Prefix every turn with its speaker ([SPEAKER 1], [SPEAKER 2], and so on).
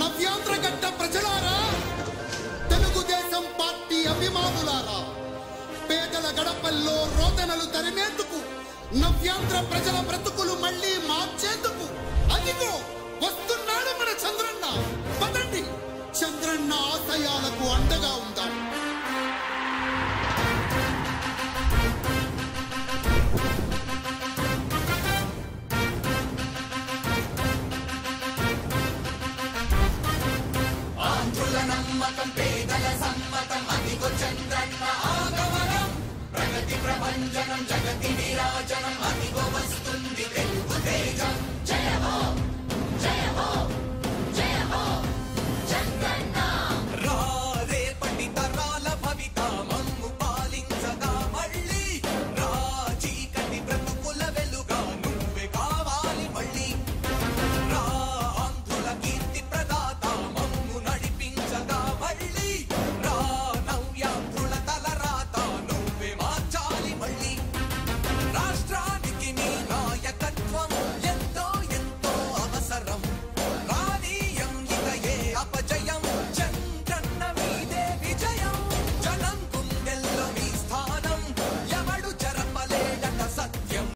[SPEAKER 1] నవ్యాంధ్ర ప్రజలారా తెలుగుదేశం పార్టీ అభిమానులారా పేదల గడపల్లో రోదనలు తరిమేందుకు నవ్యాంధ్ర ప్రజల బ్రతుకులు మళ్ళీ మార్చేందుకు అదిగో వస్తున్నాడు మన చంద్రన్న. పదండి చంద్రన్న ఆశయాలకు అండగా ఉందాం.
[SPEAKER 2] నమ్మకం పేదల సమ్మతం అదిగో చంద్రన్న ఆగమనం ప్రగతి ప్రభంజనం జగతి విరాజనం